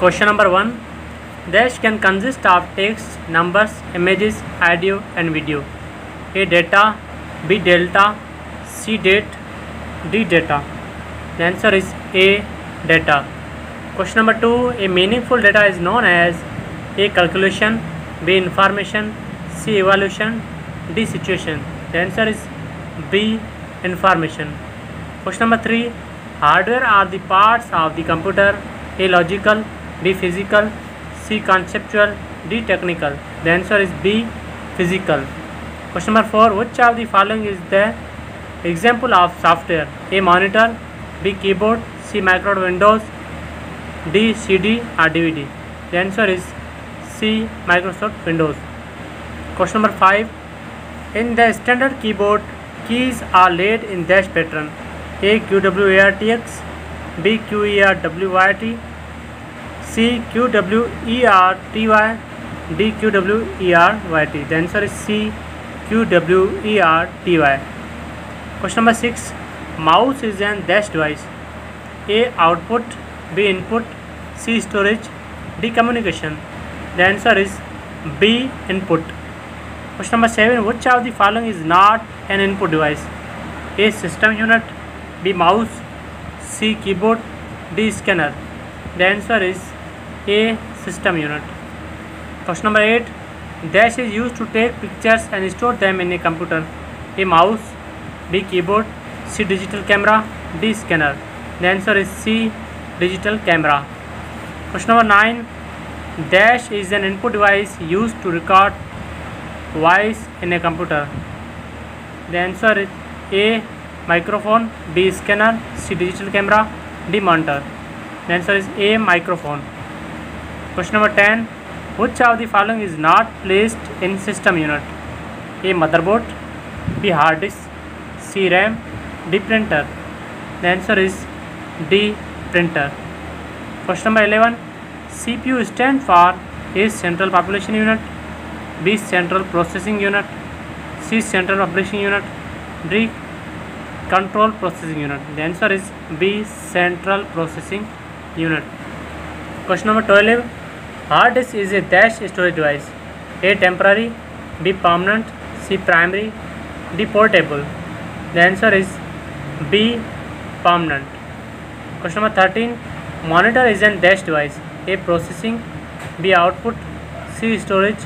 Question number 1 Dash can consist of text, numbers, images, audio and video. A data, B delta, C date, D data. The answer is A data. Question number 2 A meaningful data is known as A calculation, B information, C evaluation, D situation. The answer is B information. Question number 3 Hardware are the parts of the computer A logical, D physical C conceptual D technical the answer is B physical question number four which are the following is the example of software A monitor B keyboard C Microsoft Windows D C D R D V D the answer is C Microsoft Windows question number five in the standard keyboard keys are laid in dash pattern A Q W A R T X B Q E R W Y T C Q W E R T Y D Q W E R Y T. The answer is C Q W E R T Y. Question number 6. Mouse is an dash device. A. Output, B. Input, C. Storage, D. Communication. The answer is B. Input. Question number 7. Which of the following is not an input device? A. System unit, B. Mouse, C. Keyboard, D. Scanner. The answer is a system unit. Question number 8. Dash is used to take pictures and store them in a computer. A mouse, B keyboard, C digital camera, D scanner. The answer is C digital camera. Question number 9. Dash is an input device used to record voice in a computer. The answer is A microphone, B scanner, C digital camera, D monitor. The answer is A microphone. Question number 10. Which of the following is not placed in system unit? A. Motherboard, B. Hard disk, C. RAM, D. Printer. The answer is D. Printer. Question number 11. CPU stands for A. Central Population Unit, B. Central Processing Unit, C. Central Population Unit, D. Control Processing Unit. The answer is B. Central Processing Unit. Question number 12. Hard disk is a dash storage device. A temporary, B permanent, C primary, D portable. The answer is B permanent. Question number 13. Monitor is a dash device. A processing, B output, C storage,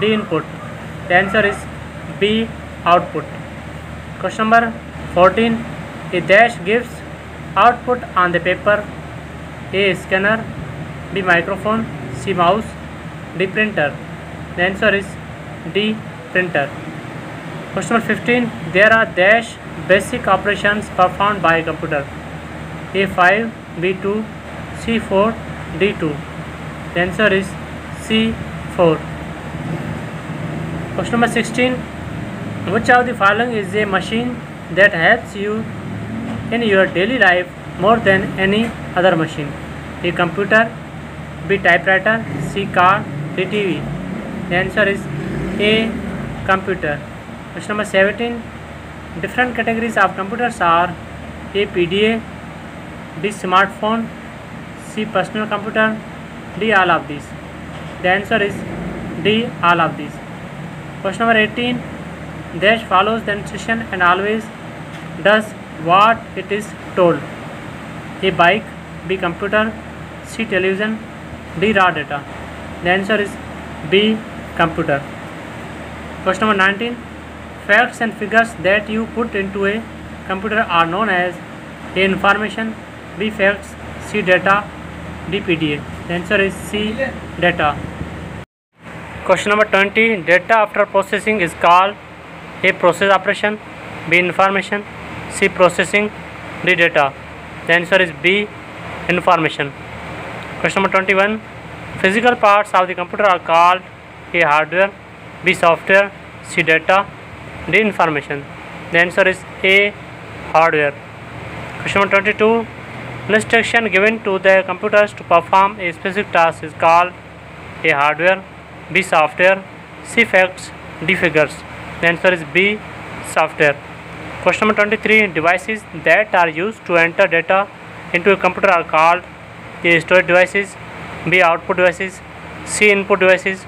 D input. The answer is B output. Question number 14. A dash gives output on the paper. A scanner, B microphone, C mouse, D printer. The answer is D printer. Question number 15. There are dash basic operations performed by a computer. A5, B2, C4, D2. The answer is C4. Question number 16. Which of the following is a machine that helps you in your daily life more than any other machine? A computer, B typewriter, C car, D TV. The answer is A computer. Question number 17. Different categories of computers are A PDA, B smartphone, C personal computer, D all of these. The answer is D all of these. Question number 18. Dash follows the instruction and always does what it is told. A bike, B computer, C television, D. Raw data. The answer is B. Computer. Question number 19. Facts and figures that you put into a computer are known as A. Information, B. Facts, C. Data, D. PDA. The answer is C. Data. Question number 20. Data after processing is called A. Process operation, B. Information, C. Processing, D. Data. The answer is B. Information. Question number 21. Physical parts of the computer are called A. Hardware B. Software C. Data D. Information The answer is A. Hardware Question number 22 instruction given to the computers to perform a specific task is called A. Hardware B. Software C. Facts D. Figures The answer is B. Software Question number 23 Devices that are used to enter data into a computer are called a storage devices B output devices, C input devices,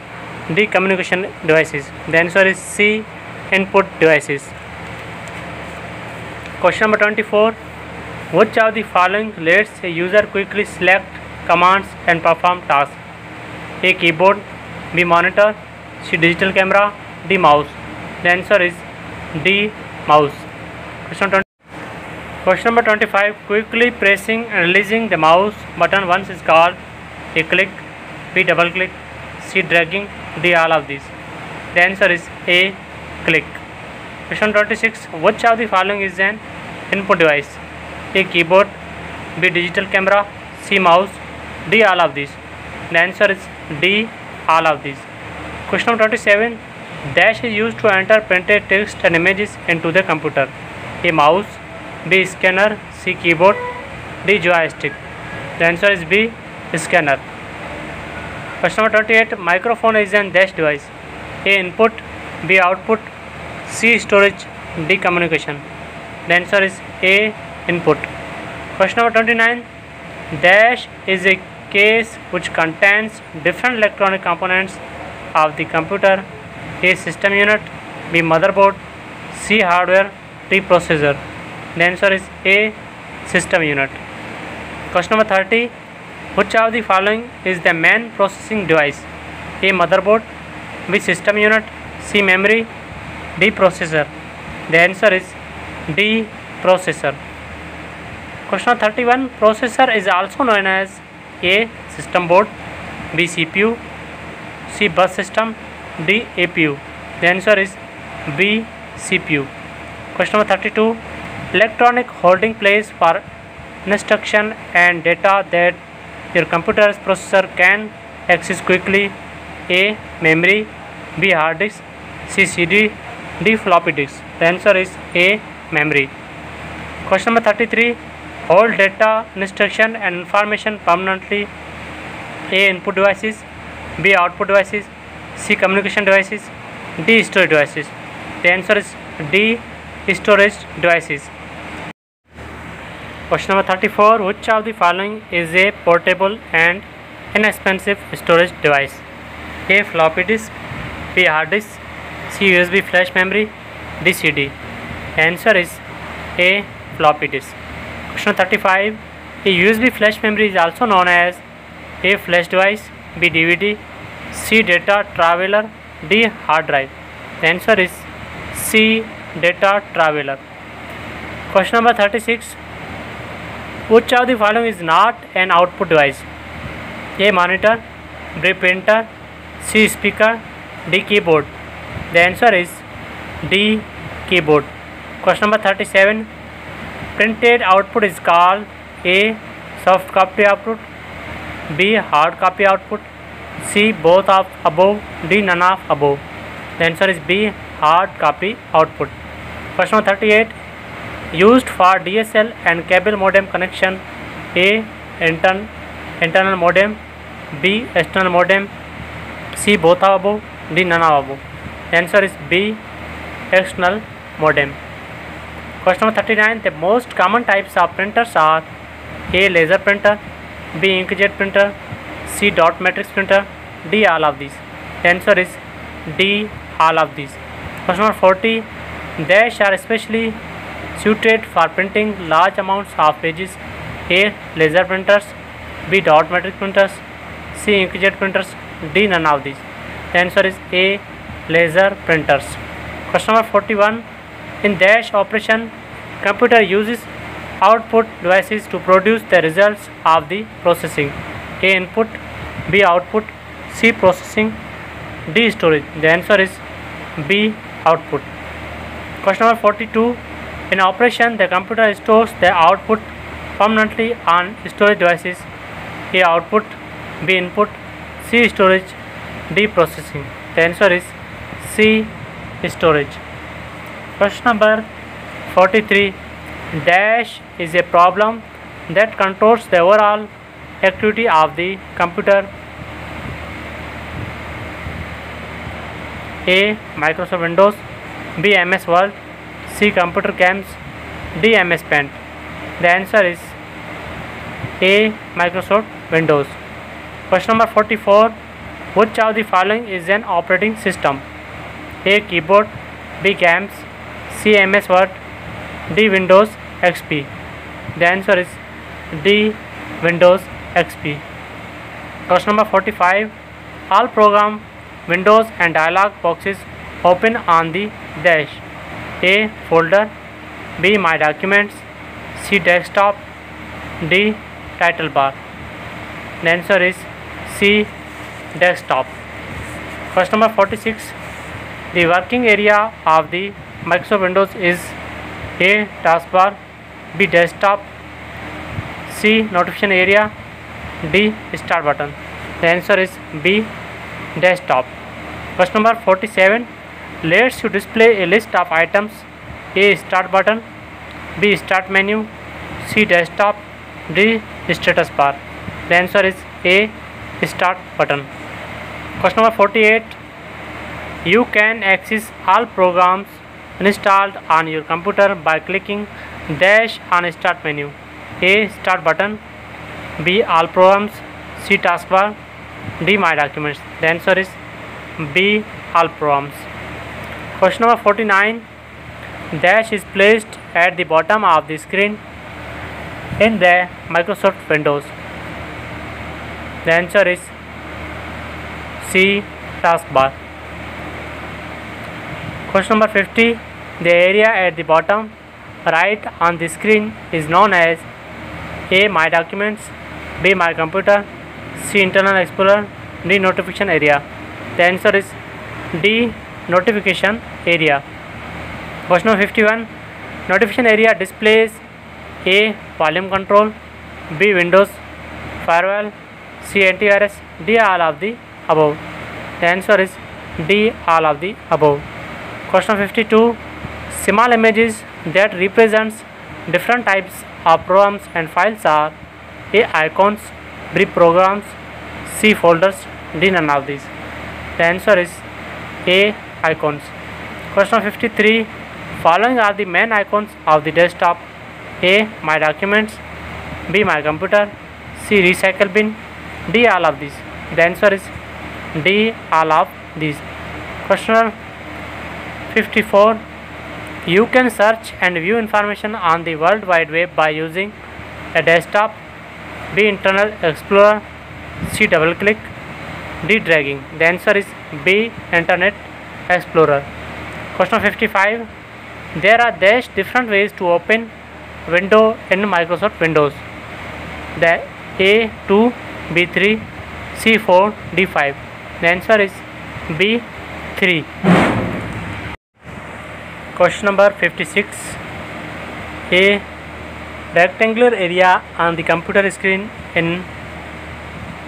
D communication devices. The answer is C input devices. Question number 24. Which of the following lets a user quickly select commands and perform tasks? A keyboard, B monitor, C digital camera, D mouse. The answer is D mouse. Question number 25. Quickly pressing and releasing the mouse button once is called you click B double click C dragging D all of these the answer is A click question 26 which of the following is an input device A keyboard B digital camera C mouse D all of these the answer is D all of these question 27 dash is used to enter printed text and images into the computer A mouse B scanner C keyboard D joystick the answer is B scanner. Question number 28. Microphone is an dash device. A. Input. B. Output. C. Storage. D. Communication. The answer is A. Input. Question number 29. Dash is a case which contains different electronic components of the computer. A. System unit. B. Motherboard. C. Hardware. D. Processor. The answer is A. System unit. Question number 30. Which of the following is the main processing device? A. Motherboard B. System unit C. Memory D. Processor The answer is D. Processor Question 31 Processor is also known as A. System board B. CPU C. Bus system D. APU The answer is B. CPU Question 32 electronic holding place for instruction and data that your computer's processor can access quickly A. Memory B. Hard disk C. CD D. Floppy disk The answer is A. Memory Question number 33 Hold data, instruction and information permanently A. Input devices B. Output devices C. Communication devices D. Storage devices The answer is D. Storage devices Question number 34 Which of the following is a portable and inexpensive storage device? A floppy disk, B hard disk, C USB flash memory, D CD. Answer is A floppy disk. Question 35 A USB flash memory is also known as A flash device, B DVD, C data traveler, D hard drive. The answer is C data traveler. Question number 36 which of the following is not an output device? A. Monitor B. Printer C. Speaker D. Keyboard The answer is D. Keyboard Question number 37 Printed output is called A. Soft copy output B. Hard copy output C. Both of above D. None of above The answer is B. Hard copy output Question number 38 used for DSL and cable modem connection A. Intern, internal modem B. External modem C. Both above D. None above Answer is B. External modem Question number 39 The most common types of printers are A. Laser printer B. Inkjet printer C. Dot matrix printer D. All of these Answer is D. All of these Question number 40 Dash are especially suited for printing large amounts of pages A. Laser printers B. Dot matrix printers C. Inkjet printers D. None of these The answer is A. Laser printers Question number 41 In dash operation computer uses output devices to produce the results of the processing A. Input B. Output C. Processing D. Storage The answer is B. Output Question number 42 in operation, the computer stores the output permanently on storage devices A output, B input, C storage, D processing. The answer is C storage. Question number 43 Dash is a problem that controls the overall activity of the computer. A. Microsoft Windows B. MS Word C. Computer cams. D. MS Paint. The answer is A. Microsoft Windows. Question number 44. Which of the following is an operating system? A. Keyboard. B. Games. C. MS Word. D. Windows XP. The answer is D. Windows XP. Question number 45. All program windows and dialog boxes open on the dash. A. Folder, B. My Documents, C. Desktop, D. Title Bar. The answer is C. Desktop. Question number 46. The working area of the Microsoft Windows is A. Taskbar, B. Desktop, C. Notification area, D. Start button. The answer is B. Desktop. Question number 47 lets you display a list of items A start button B start menu C desktop D status bar the answer is A start button question number 48 you can access all programs installed on your computer by clicking dash on start menu A start button B all programs C taskbar D my documents the answer is B all programs Question number 49 Dash is placed at the bottom of the screen in the Microsoft Windows. The answer is C taskbar. Question number 50 The area at the bottom right on the screen is known as A. My documents B. My computer C. Internal Explorer D. Notification area. The answer is D notification area Question 51 notification area displays a volume control b windows firewall c antivirus d all of the above the answer is d all of the above question 52 small images that represents different types of programs and files are a icons b programs c folders d none of these the answer is a icons. Question 53. Following are the main icons of the desktop. A. My documents. B. My computer. C. Recycle bin. D. All of these. The answer is D. All of these. Question 54. You can search and view information on the World Wide Web by using a desktop, B. Internet Explorer, C. Double click, D. Dragging. The answer is B. Internet Explorer. Question 55. There are dash different ways to open window in Microsoft Windows. The A2, B3, C4, D5. The answer is B3. Question number 56. A rectangular area on the computer screen in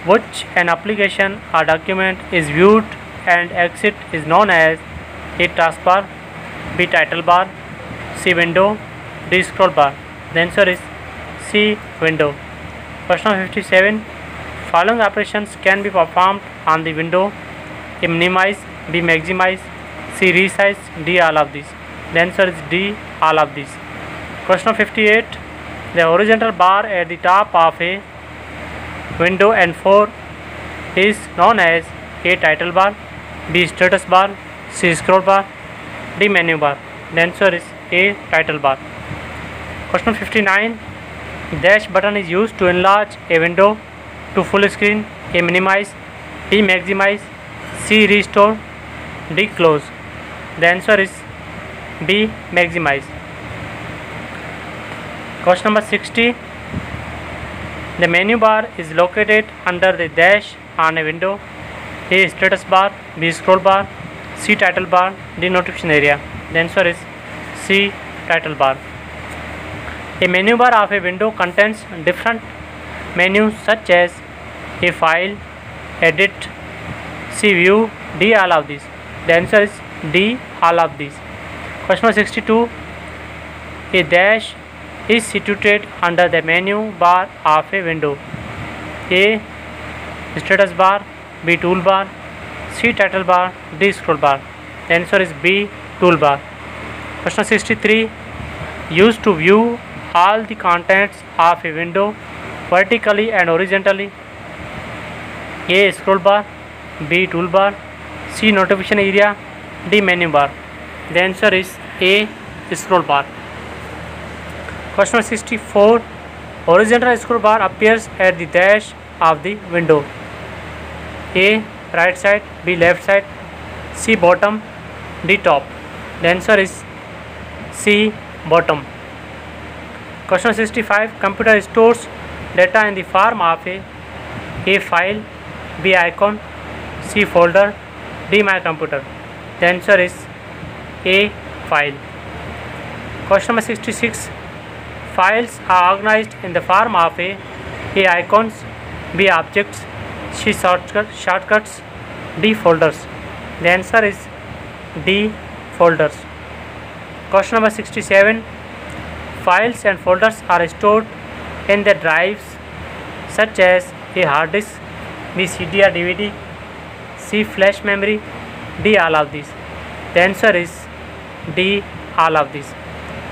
which an application or document is viewed and exit is known as A taskbar, B title bar, C window, D scroll bar. The answer is C window. Question 57. Following operations can be performed on the window. A minimize, B maximize, C resize, D all of these. The answer is D all of these. Question 58. The horizontal bar at the top of a window and 4 is known as a title bar B status bar, C scroll bar, D menu bar. The answer is A, title bar. Question 59. Dash button is used to enlarge a window, to full screen, A minimize, B maximize, C restore, D close. The answer is B, maximize. Question number 60. The menu bar is located under the dash on a window. A. Status bar, B. Scroll bar, C. Title bar, D. Notification area. The answer is C. Title bar. A menu bar of a window contains different menus such as a file, edit, C. view, D. all of these. The answer is D. all of these. Question number 62. A dash is situated under the menu bar of a window. A. Status bar, B toolbar, C title bar, D scroll bar. The answer is B toolbar. Question 63 Used to view all the contents of a window vertically and horizontally. A scroll bar, B toolbar, C notification area, D menu bar. The answer is A scroll bar. Question 64 Horizontal scroll bar appears at the dash of the window. A right side, B left side, C bottom, D top. The answer is C bottom. Question 65. Computer stores data in the form of a, a file, B icon, C folder, D my computer. The answer is A file. Question number 66. Files are organized in the form of a, a icons, B objects, she shortcuts D folders. The answer is D folders. Question number 67. Files and folders are stored in their drives such as a hard disk, B CD or DVD, C flash memory, D all of these. The answer is D all of these.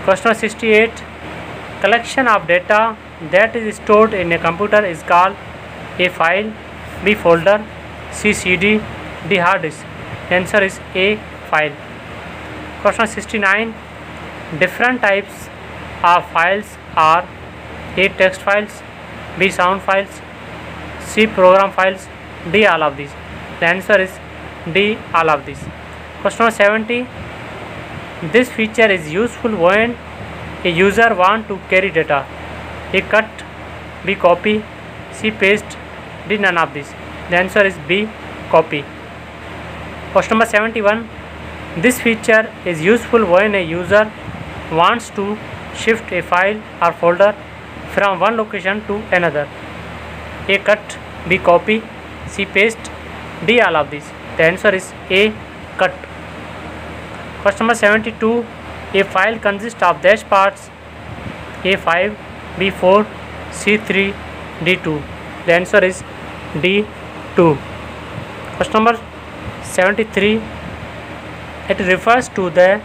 Question 68. Collection of data that is stored in a computer is called a file. B folder, C CD, D hard disk. Answer is A file. Question 69. Different types of files are A text files, B sound files, C program files, D all of these. The answer is D all of these. Question 70. This feature is useful when a user want to carry data. A cut, B copy, C paste, did none of this the answer is b copy question number 71 this feature is useful when a user wants to shift a file or folder from one location to another a cut b copy c paste d all of these the answer is a cut question number 72 a file consists of dash parts a5 b4 c3 d2 the answer is D2. Question number 73. It refers to the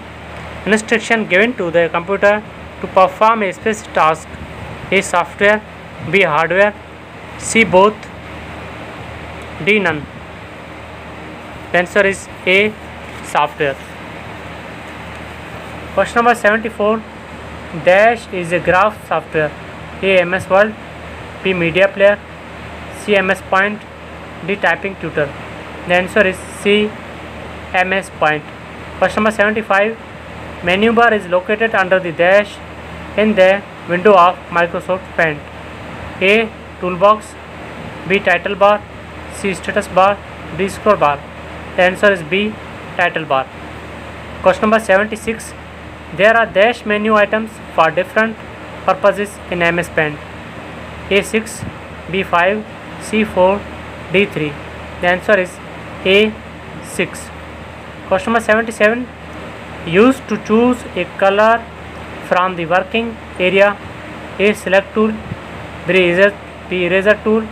instruction given to the computer to perform a specific task. A software, B hardware, C both, D none. The answer is A software. Question number 74. Dash is a graph software. A MS Word, B media player, CMS Point, D. Typing Tutor. The answer is CMS Point. Question number 75. Menu bar is located under the dash in the window of Microsoft Paint. A. Toolbox, B. Title bar, C. Status bar, D. Scroll bar. The answer is B. Title bar. Question number 76. There are dash menu items for different purposes in MS Paint. A6, B5, C4, D3. The answer is A6. Question number 77. Used to choose a color from the working area. A select tool, B eraser, B eraser tool,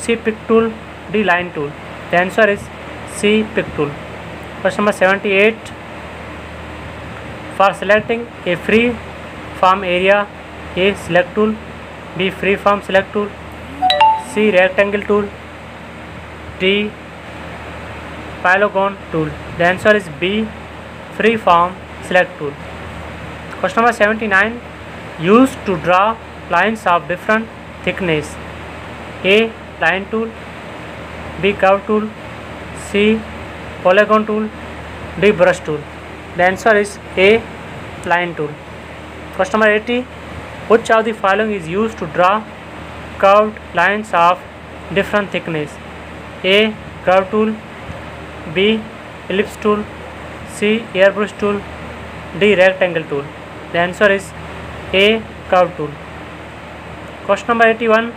C pick tool, D line tool. The answer is C pick tool. Question number 78. For selecting a free form area, A select tool, B free form select tool, C. Rectangle tool. D. Polygon tool. The answer is B. Freeform select tool. Question number 79. Used to draw lines of different thickness. A. Line tool. B. Curve tool. C. Polygon tool. D. Brush tool. The answer is A. Line tool. Question number 80. Which of the following is used to draw curved lines of different thickness A. Curve tool B. Ellipse tool C. Airbrush tool D. Rectangle tool The answer is A. Curve tool Question number 81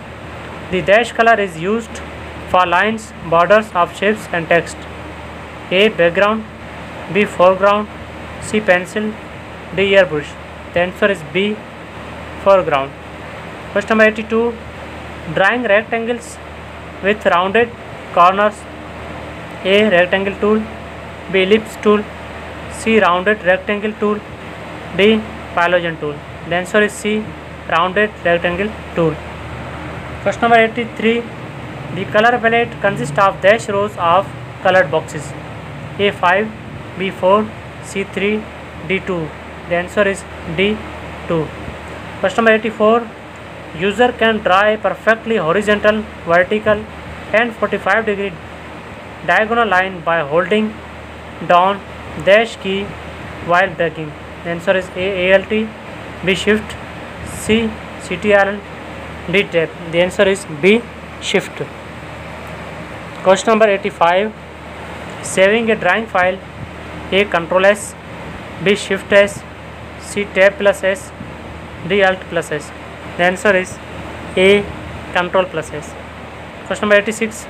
The dash color is used for lines, borders of shapes and text A. Background B. Foreground C. Pencil D. Airbrush The answer is B. Foreground Question number 82 drawing rectangles with rounded corners a rectangle tool b ellipse tool c rounded rectangle tool d pylogene tool the answer is c rounded rectangle tool question number 83 the color palette consists of dash rows of colored boxes a5 b4 c3 d2 the answer is d2 question number 84 user can draw a perfectly horizontal vertical and 45 degree diagonal line by holding down dash key while dragging the answer is a alt b shift c ctrl d tab the answer is b shift question number 85 saving a drawing file a control s b shift s c tab plus s d alt plus s The answer is A. Control plus S. Question number 86.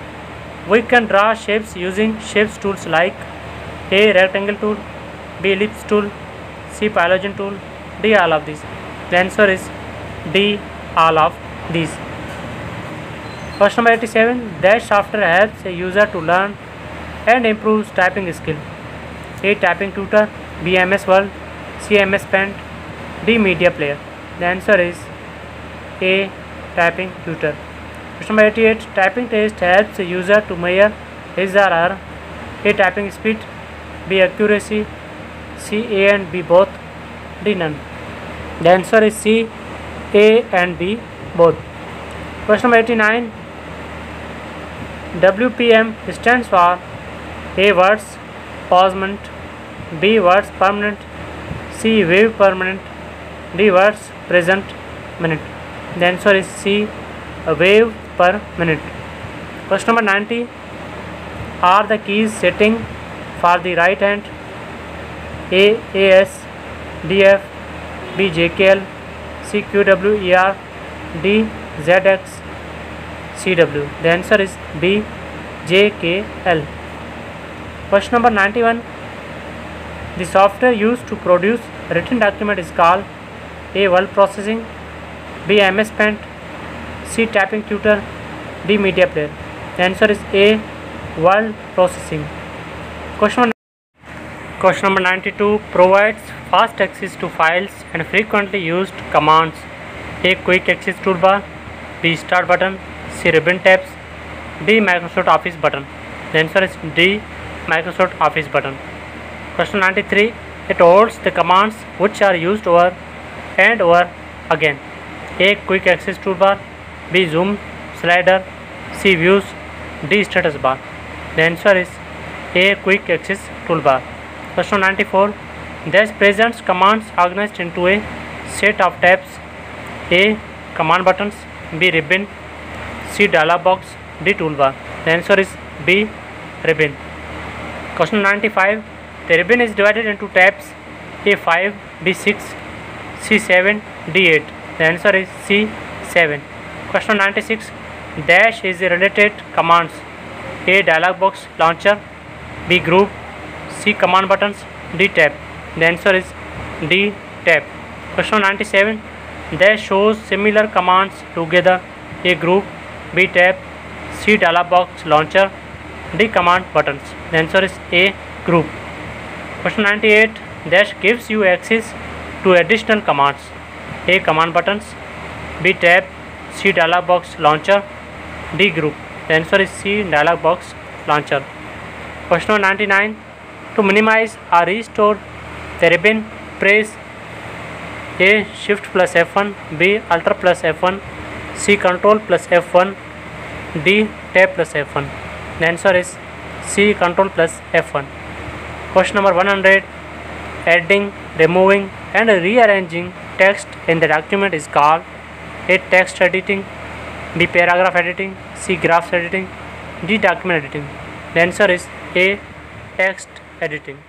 We can draw shapes using shapes tools like A. Rectangle tool, B. Ellipse tool, C. Pylogene tool, D. All of these. The answer is D. All of these. Question number 87. Dash software helps a user to learn and improves typing skill. A. Typing tutor, B. MS World, C. MS Paint, D. Media player. The answer is a. Typing tutor. Question number 88. Typing test helps the user to measure his or her A. Typing speed, B. Accuracy, C. A and B both, D. None. The answer is C. A and B both. Question number 89. WPM stands for A. Words pausement, B. Words permanent, C. Wave permanent, D. Words present minute. the answer is C a wave per minute question number 90 are the keys setting for the right hand A AS DF B JKL C QWER D ZX CW the answer is B JKL question number 91 the software used to produce written document is called A word processing B. MS Paint C. Tapping Tutor D. Media Player The answer is A. Word Processing Question Question number 92 provides fast access to files and frequently used commands A. Quick Access Toolbar B. Start Button C. Ribbon Tabs D. Microsoft Office Button The answer is D. Microsoft Office Button Question 93 it holds the commands which are used over and over again a. Quick access toolbar, B. Zoom slider, C. Views, D. Status bar. The answer is A. Quick access toolbar. Question 94. This presents commands organized into a set of tabs. A. Command buttons, B. Ribbon, C. Dialog box, D. Toolbar. The answer is B. Ribbon. Question 95. The ribbon is divided into tabs A5, B6, C7, D8. The answer is C7. Question 96. Dash is related commands. A. Dialog box launcher. B. Group. C. Command buttons. D. Tab. The answer is D. Tab. Question 97. Dash shows similar commands together. A. Group. B. Tab. C. Dialog box launcher. D. Command buttons. The answer is A. Group. Question 98. Dash gives you access to additional commands. A command buttons B tab C dialog box launcher D group answer is C dialog box launcher question ninety nine to minimize or restore the ribbon press A shift plus F one B ultra plus F one C control plus F one D tab plus F one answer is C control plus F one question number one hundred adding removing and rearranging text in the document is called a text editing, b paragraph editing, c graphs editing, d document editing. The answer is a text editing.